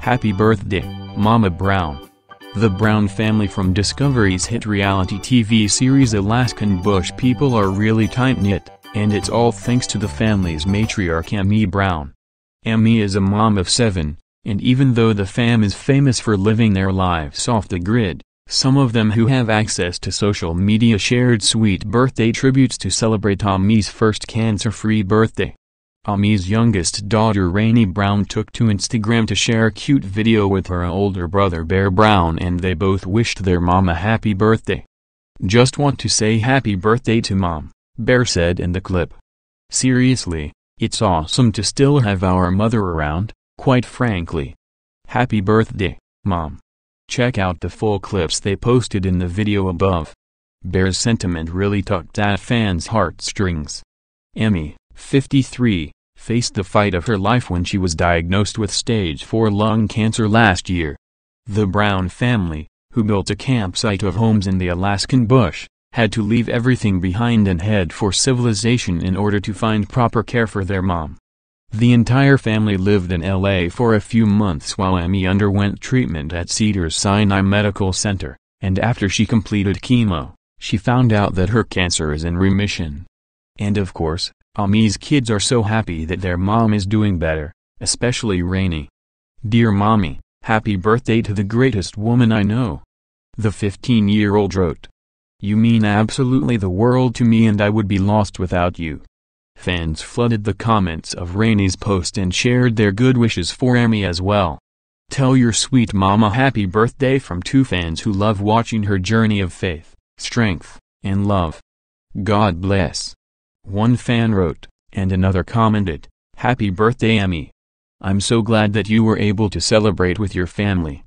Happy birthday, Mama Brown. The Brown family from Discovery's hit reality TV series Alaskan Bush People are really tight-knit, and it's all thanks to the family's matriarch Ami Brown. Ami is a mom of seven, and even though the fam is famous for living their lives off the grid, some of them who have access to social media shared sweet birthday tributes to celebrate Ami's first cancer-free birthday. Ami's youngest daughter Rainy Brown took to Instagram to share a cute video with her older brother Bear Brown and they both wished their mom a happy birthday. Just want to say happy birthday to mom, Bear said in the clip. Seriously, it's awesome to still have our mother around, quite frankly. Happy birthday, mom. Check out the full clips they posted in the video above. Bear's sentiment really tugged at fans' heartstrings. Ami, 53, faced the fight of her life when she was diagnosed with stage 4 lung cancer last year. The Brown family, who built a campsite of homes in the Alaskan bush, had to leave everything behind and head for civilization in order to find proper care for their mom. The entire family lived in LA for a few months while Emmy underwent treatment at Cedars-Sinai Medical Center, and after she completed chemo, she found out that her cancer is in remission. And of course, Ami's kids are so happy that their mom is doing better, especially Rainy. Dear Mommy, happy birthday to the greatest woman I know. The 15-year-old wrote. You mean absolutely the world to me and I would be lost without you. Fans flooded the comments of Rainy's post and shared their good wishes for Ami as well. Tell your sweet mama happy birthday from two fans who love watching her journey of faith, strength, and love. God bless. One fan wrote, and another commented, Happy birthday Emmy! I'm so glad that you were able to celebrate with your family.